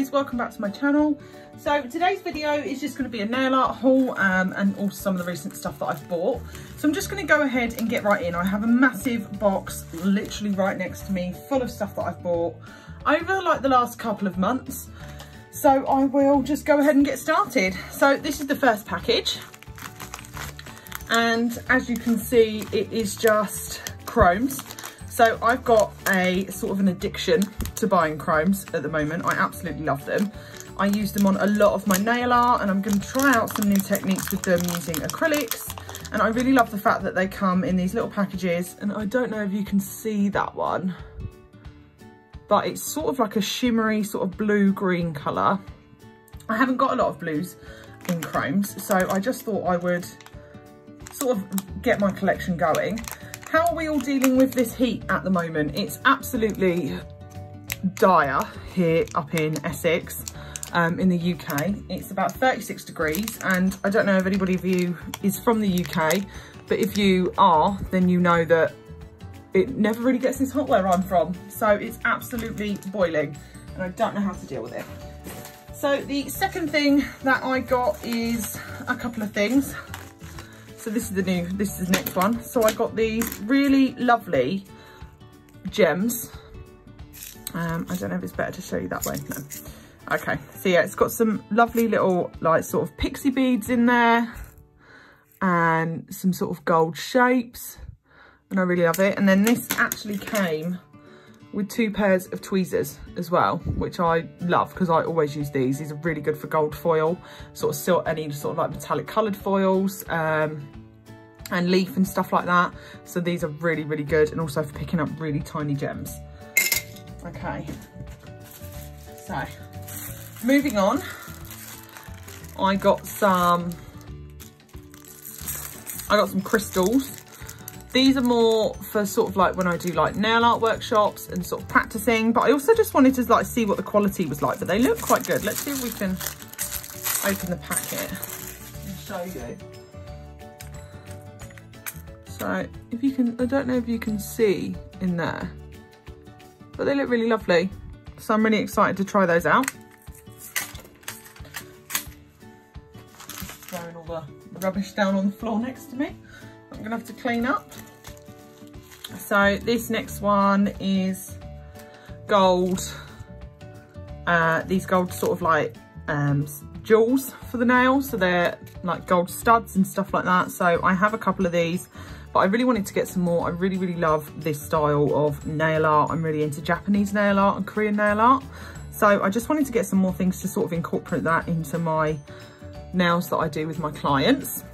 guys welcome back to my channel. So today's video is just going to be a nail art haul um, and also some of the recent stuff that I've bought. So I'm just going to go ahead and get right in. I have a massive box literally right next to me full of stuff that I've bought over like the last couple of months. So I will just go ahead and get started. So this is the first package. And as you can see it is just chromes so I've got a sort of an addiction to buying chromes at the moment. I absolutely love them. I use them on a lot of my nail art and I'm going to try out some new techniques with them using acrylics. And I really love the fact that they come in these little packages. And I don't know if you can see that one, but it's sort of like a shimmery sort of blue-green colour. I haven't got a lot of blues in chromes, so I just thought I would sort of get my collection going. How are we all dealing with this heat at the moment? It's absolutely dire here up in Essex. Um, in the UK. It's about 36 degrees and I don't know if anybody of you is from the UK, but if you are, then you know that it never really gets this hot where I'm from. So it's absolutely boiling and I don't know how to deal with it. So the second thing that I got is a couple of things. So this is the new, this is the next one. So I got these really lovely gems. Um, I don't know if it's better to show you that way. No. Okay, so yeah, it's got some lovely little like sort of pixie beads in there and some sort of gold shapes. And I really love it. And then this actually came with two pairs of tweezers as well, which I love because I always use these. These are really good for gold foil, sort of silk, any sort of like metallic coloured foils um, and leaf and stuff like that. So these are really, really good and also for picking up really tiny gems. Okay, so moving on, I got some, I got some crystals these are more for sort of like when I do like nail art workshops and sort of practicing, but I also just wanted to like see what the quality was like, but they look quite good. Let's see if we can open the packet and show you. So if you can, I don't know if you can see in there, but they look really lovely. So I'm really excited to try those out. Just throwing all the rubbish down on the floor next to me. I'm gonna have to clean up. So this next one is gold, uh, these gold sort of like um, jewels for the nails. So they're like gold studs and stuff like that. So I have a couple of these, but I really wanted to get some more. I really, really love this style of nail art. I'm really into Japanese nail art and Korean nail art. So I just wanted to get some more things to sort of incorporate that into my nails that I do with my clients.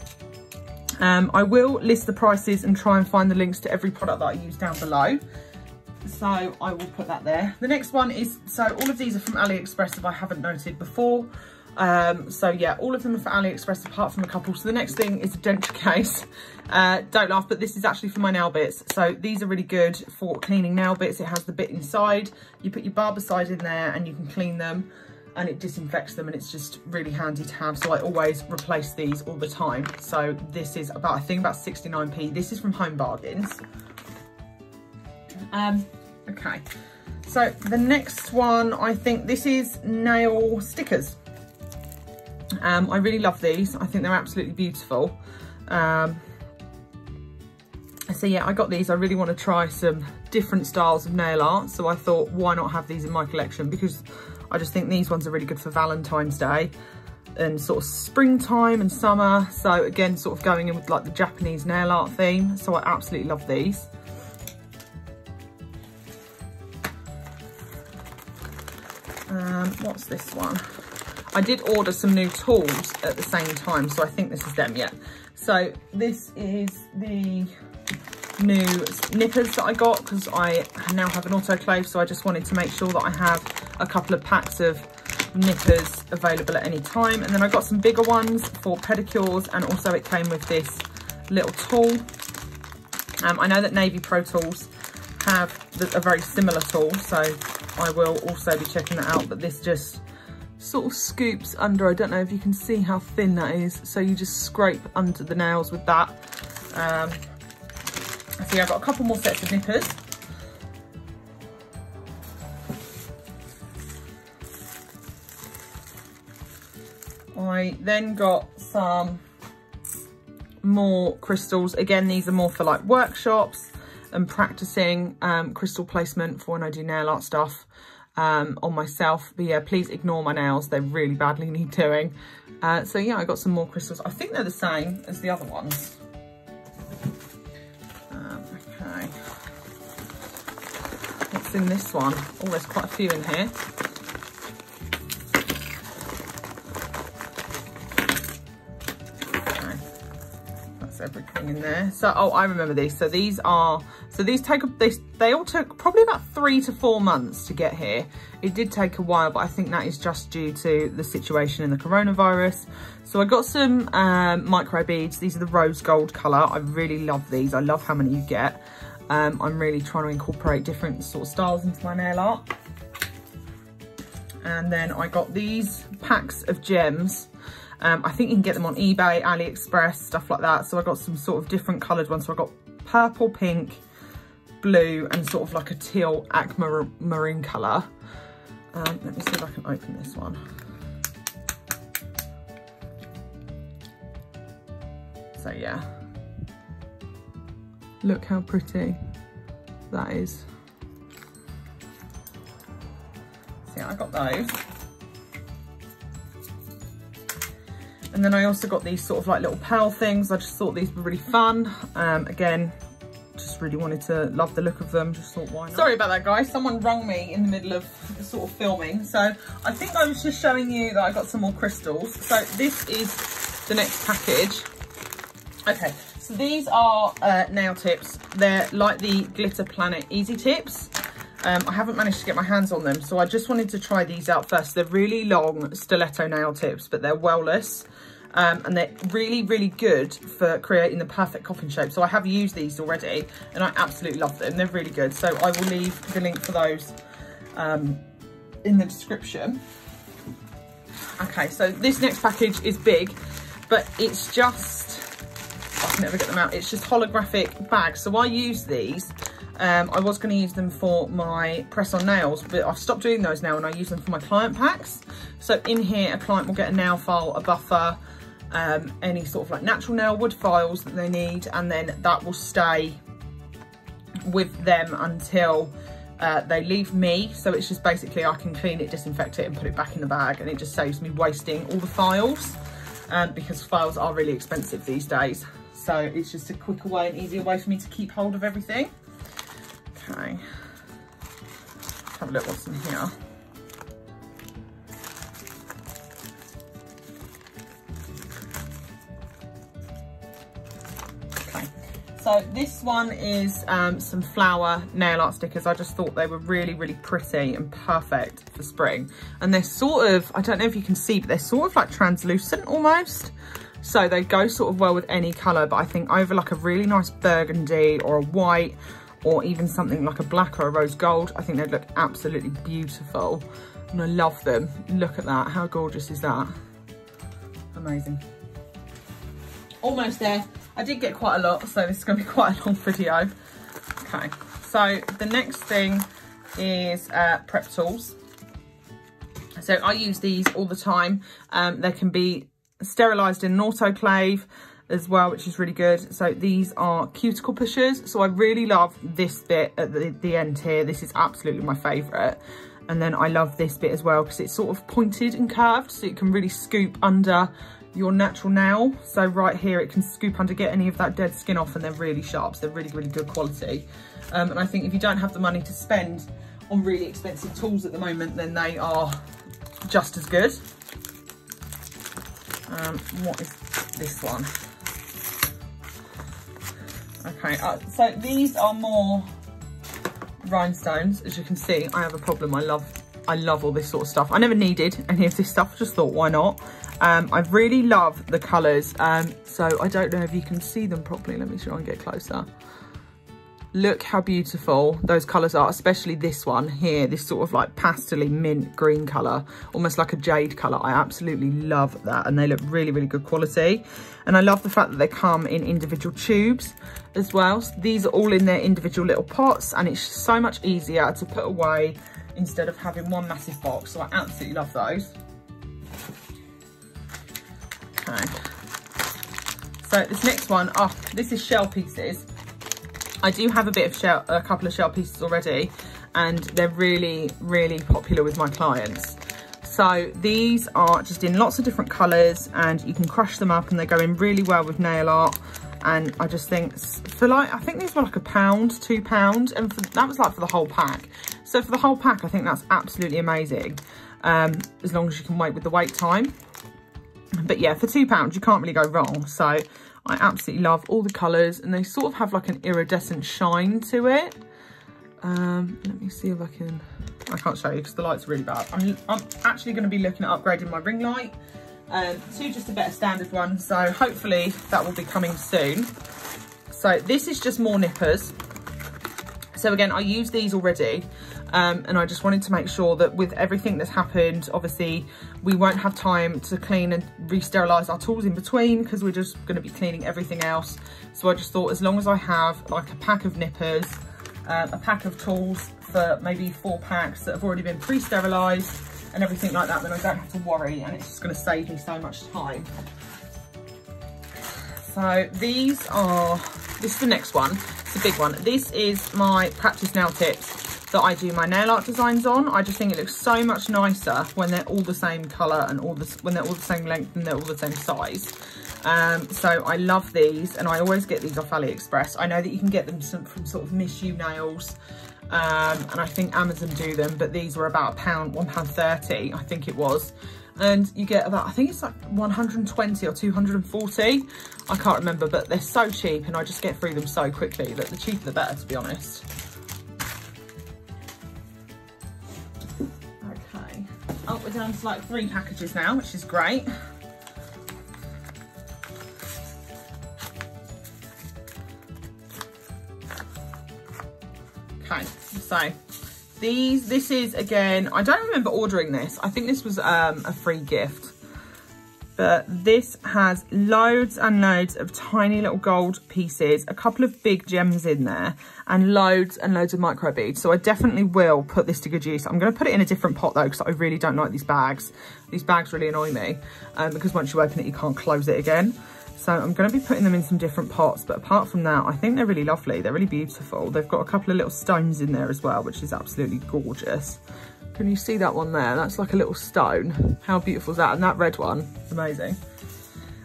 Um, I will list the prices and try and find the links to every product that I use down below. So I will put that there. The next one is, so all of these are from AliExpress if I haven't noted before. Um, so yeah, all of them are for AliExpress apart from a couple. So the next thing is a denture case. Uh, don't laugh, but this is actually for my nail bits. So these are really good for cleaning nail bits. It has the bit inside. You put your Barbicide in there and you can clean them and it disinfects them and it's just really handy to have. So I always replace these all the time. So this is about, I think about 69p. This is from Home Bargains. Um, okay. So the next one, I think this is nail stickers. Um, I really love these. I think they're absolutely beautiful. Um, so yeah, I got these. I really want to try some different styles of nail art. So I thought, why not have these in my collection? Because I just think these ones are really good for Valentine's Day and sort of springtime and summer. So again, sort of going in with like the Japanese nail art theme. So I absolutely love these. Um, what's this one? I did order some new tools at the same time, so I think this is them, yeah. So this is the new nippers that I got because I now have an autoclave, so I just wanted to make sure that I have a couple of packs of nippers available at any time. And then I got some bigger ones for pedicures and also it came with this little tool. Um, I know that Navy Pro Tools have a very similar tool, so I will also be checking that out. But this just sort of scoops under. I don't know if you can see how thin that is. So you just scrape under the nails with that. Um, so yeah, I've got a couple more sets of nippers. I then got some more crystals. Again, these are more for like workshops and practicing um, crystal placement for when I do nail art stuff um, on myself. But yeah, please ignore my nails. They really badly need doing. Uh, so yeah, I got some more crystals. I think they're the same as the other ones. Um, okay. What's in this one? Oh, there's quite a few in here. In there. So, oh, I remember these. So these are, so these take, they, they all took probably about three to four months to get here. It did take a while, but I think that is just due to the situation in the coronavirus. So I got some um, micro beads. These are the rose gold colour. I really love these. I love how many you get. Um, I'm really trying to incorporate different sort of styles into my nail art. And then I got these packs of gems um, I think you can get them on eBay, AliExpress, stuff like that. So I got some sort of different coloured ones. So I got purple, pink, blue, and sort of like a teal aquamarine colour. Um, let me see if I can open this one. So yeah, look how pretty that is. So yeah, I got those. And then I also got these sort of like little pearl things. I just thought these were really fun. Um, again, just really wanted to love the look of them. Just thought, why not? Sorry about that, guys. Someone rung me in the middle of sort of filming. So I think I was just showing you that I got some more crystals. So this is the next package. Okay, so these are uh, nail tips. They're like the Glitter Planet Easy Tips. Um, I haven't managed to get my hands on them, so I just wanted to try these out first. They're really long stiletto nail tips, but they're wellless. Um, and they're really, really good for creating the perfect coffin shape. So I have used these already and I absolutely love them. They're really good. So I will leave the link for those um, in the description. Okay, so this next package is big, but it's just, I can never get them out. It's just holographic bags. So I use these um, I was going to use them for my press-on nails, but I've stopped doing those now and I use them for my client packs. So in here, a client will get a nail file, a buffer, um, any sort of like natural nail wood files that they need and then that will stay with them until uh, they leave me. So it's just basically I can clean it disinfect it and put it back in the bag and it just saves me wasting all the files um, because files are really expensive these days. So it's just a quicker way and easier way for me to keep hold of everything okay have a look what's in here Okay. So this one is um, some flower nail art stickers. I just thought they were really, really pretty and perfect for spring. And they're sort of, I don't know if you can see, but they're sort of like translucent almost. So they go sort of well with any colour, but I think over like a really nice burgundy or a white or even something like a black or a rose gold, I think they'd look absolutely beautiful. And I love them. Look at that. How gorgeous is that? Amazing. Almost there. I did get quite a lot, so this is going to be quite a long video. Okay, so the next thing is uh, prep tools. So I use these all the time. Um, they can be sterilised in an autoclave as well, which is really good. So these are cuticle pushers. So I really love this bit at the, the end here. This is absolutely my favourite. And then I love this bit as well because it's sort of pointed and curved so it can really scoop under your natural nail. So right here, it can scoop under, get any of that dead skin off and they're really sharp. So they're really, really good quality. Um, and I think if you don't have the money to spend on really expensive tools at the moment, then they are just as good. Um, what is this one? Okay, uh, so these are more rhinestones. As you can see, I have a problem. I love I love all this sort of stuff. I never needed any of this stuff. Just thought, why not? Um, I really love the colours. Um, so I don't know if you can see them properly. Let me try and get closer. Look how beautiful those colours are, especially this one here, this sort of like pastely mint green colour, almost like a jade colour. I absolutely love that and they look really, really good quality. And I love the fact that they come in individual tubes as well. So these are all in their individual little pots and it's so much easier to put away instead of having one massive box. So I absolutely love those. Okay. So this next one, oh, this is shell pieces. I do have a bit of shell, a couple of shell pieces already, and they're really, really popular with my clients. So these are just in lots of different colours and you can crush them up and they go in really well with nail art. And I just think for like, I think these were like a pound, two pound, and for, that was like for the whole pack. So for the whole pack, I think that's absolutely amazing. Um, as long as you can wait with the wait time. But yeah, for two pounds, you can't really go wrong. So I absolutely love all the colours and they sort of have like an iridescent shine to it. Um, let me see if I can, I can't show you because the light's really bad. I'm, I'm actually going to be looking at upgrading my ring light um, to just a better standard one. So hopefully that will be coming soon. So this is just more nippers. So again, I use these already. Um, and I just wanted to make sure that with everything that's happened, obviously we won't have time to clean and re-sterilise our tools in between because we're just going to be cleaning everything else. So I just thought as long as I have like a pack of nippers, uh, a pack of tools for maybe four packs that have already been pre-sterilised and everything like that, then I don't have to worry and it's just going to save me so much time. So these are, this is the next one, it's a big one. This is my practice nail tips that I do my nail art designs on. I just think it looks so much nicer when they're all the same colour and all the, when they're all the same length and they're all the same size. Um, so I love these and I always get these off AliExpress. I know that you can get them from sort of Miss You Nails um, and I think Amazon do them, but these were about a pound, one pound 30, I think it was. And you get about, I think it's like 120 or 240. I can't remember, but they're so cheap and I just get through them so quickly that the cheaper the better, to be honest. Down to like three packages now, which is great. Okay, so these, this is again, I don't remember ordering this. I think this was um, a free gift. But this has loads and loads of tiny little gold pieces, a couple of big gems in there, and loads and loads of micro beads. So I definitely will put this to good use. I'm going to put it in a different pot though, because I really don't like these bags. These bags really annoy me, um, because once you open it, you can't close it again. So I'm going to be putting them in some different pots. But apart from that, I think they're really lovely. They're really beautiful. They've got a couple of little stones in there as well, which is absolutely gorgeous. Can you see that one there? That's like a little stone. How beautiful is that? And that red one, amazing.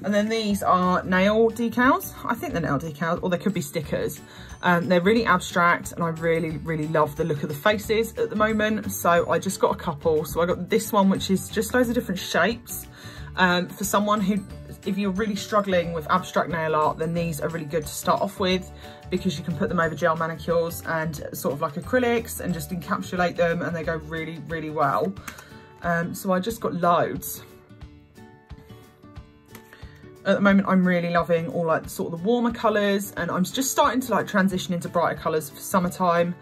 And then these are nail decals. I think they're nail decals, or they could be stickers. Um, they're really abstract and I really, really love the look of the faces at the moment. So I just got a couple. So I got this one, which is just loads of different shapes. Um, for someone who if you're really struggling with abstract nail art, then these are really good to start off with because you can put them over gel manicures and sort of like acrylics and just encapsulate them and they go really, really well. Um, so I just got loads. At the moment, I'm really loving all like sort of the warmer colours and I'm just starting to like transition into brighter colours for summertime.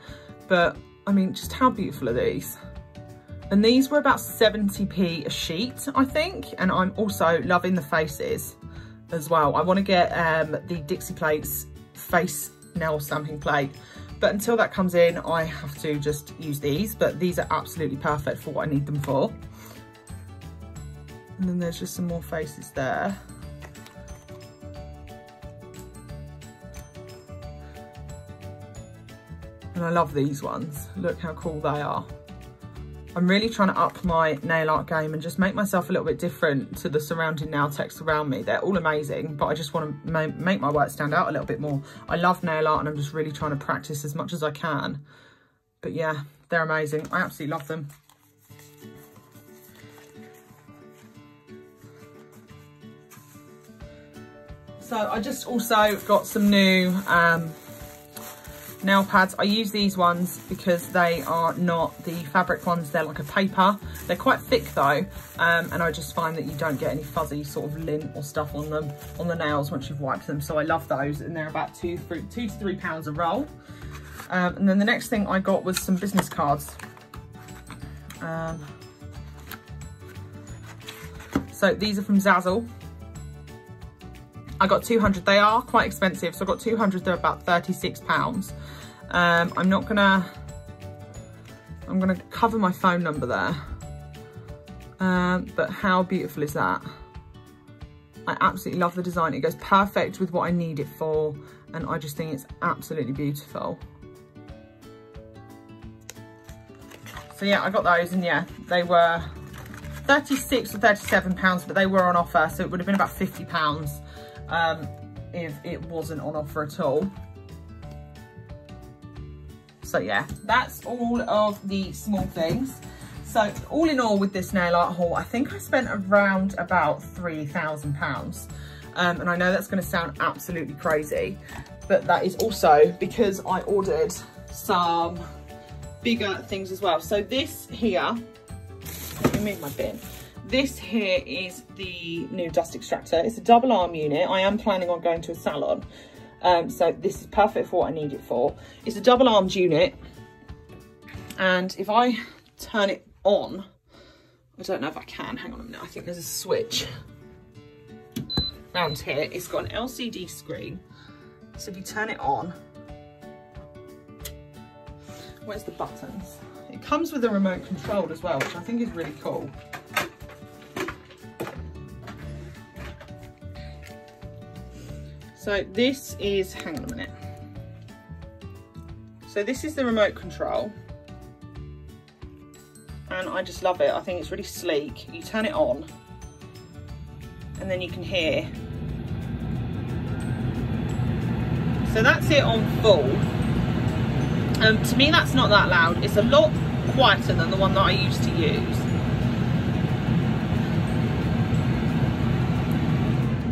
But I mean, just how beautiful are these? And these were about 70p a sheet, I think. And I'm also loving the faces as well. I want to get um, the Dixie Plates face nail stamping plate. But until that comes in, I have to just use these. But these are absolutely perfect for what I need them for. And then there's just some more faces there. And I love these ones. Look how cool they are. I'm really trying to up my nail art game and just make myself a little bit different to the surrounding nail techs around me. They're all amazing, but I just want to ma make my work stand out a little bit more. I love nail art and I'm just really trying to practice as much as I can. But yeah, they're amazing. I absolutely love them. So I just also got some new um, nail pads. I use these ones because they are not the fabric ones, they're like a paper. They're quite thick though, um, and I just find that you don't get any fuzzy sort of lint or stuff on them, on the nails once you've wiped them. So I love those, and they're about two, three, two to three pounds a roll. Um, and then the next thing I got was some business cards. Um, so these are from Zazzle. I got 200, they are quite expensive. So I got 200, they're about 36 pounds. Um, I'm not gonna, I'm gonna cover my phone number there. Um, but how beautiful is that? I absolutely love the design. It goes perfect with what I need it for. And I just think it's absolutely beautiful. So yeah, I got those and yeah, they were 36 or 37 pounds, but they were on offer. So it would have been about 50 pounds um, if it wasn't on offer at all. So yeah, that's all of the small things. So all in all with this nail art haul, I think I spent around about £3,000. Um, and I know that's gonna sound absolutely crazy, but that is also because I ordered some bigger things as well. So this here, let me move my bin. This here is the new dust extractor. It's a double arm unit. I am planning on going to a salon. Um, so this is perfect for what I need it for. It's a double armed unit. And if I turn it on, I don't know if I can, hang on a minute. I think there's a switch around here. It's got an LCD screen. So if you turn it on, where's the buttons? It comes with a remote control as well, which I think is really cool. So this is, hang on a minute. So this is the remote control. And I just love it. I think it's really sleek. You turn it on and then you can hear. So that's it on full. Um, to me, that's not that loud. It's a lot quieter than the one that I used to use.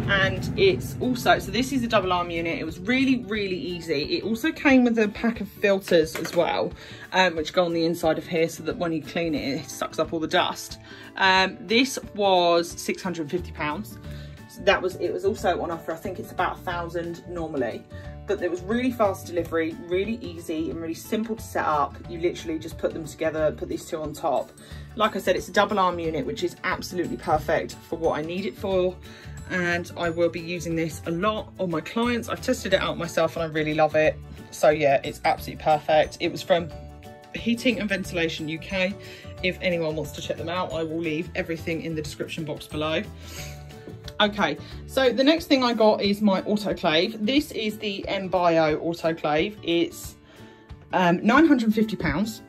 And it's also, so this is a double arm unit. It was really, really easy. It also came with a pack of filters as well, um, which go on the inside of here so that when you clean it, it sucks up all the dust. Um, this was 650 pounds. So that was, it was also on offer. I think it's about a thousand normally but it was really fast delivery, really easy and really simple to set up. You literally just put them together, put these two on top. Like I said, it's a double arm unit, which is absolutely perfect for what I need it for. And I will be using this a lot on my clients. I've tested it out myself and I really love it. So yeah, it's absolutely perfect. It was from Heating and Ventilation UK. If anyone wants to check them out, I will leave everything in the description box below. Okay, so the next thing I got is my autoclave. This is the Enbio autoclave. It's um, 950 pounds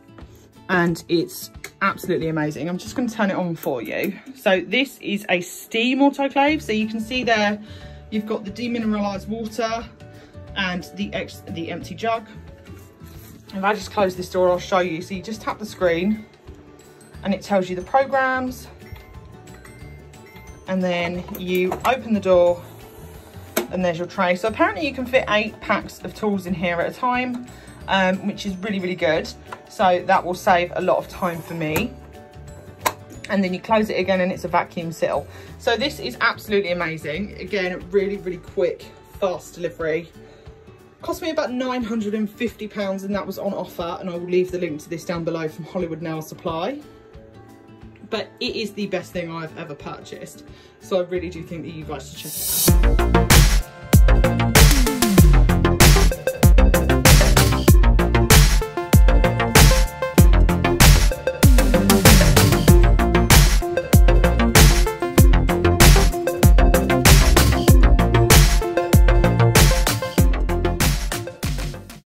and it's absolutely amazing. I'm just going to turn it on for you. So this is a steam autoclave. So you can see there, you've got the demineralized water and the, ex the empty jug. If I just close this door, I'll show you. So you just tap the screen and it tells you the programs, and then you open the door and there's your tray. So apparently you can fit eight packs of tools in here at a time, um, which is really, really good. So that will save a lot of time for me. And then you close it again and it's a vacuum seal. So this is absolutely amazing. Again, really, really quick, fast delivery. Cost me about £950 and that was on offer. And I will leave the link to this down below from Hollywood Nail Supply but it is the best thing I've ever purchased. So I really do think that you guys should check it out.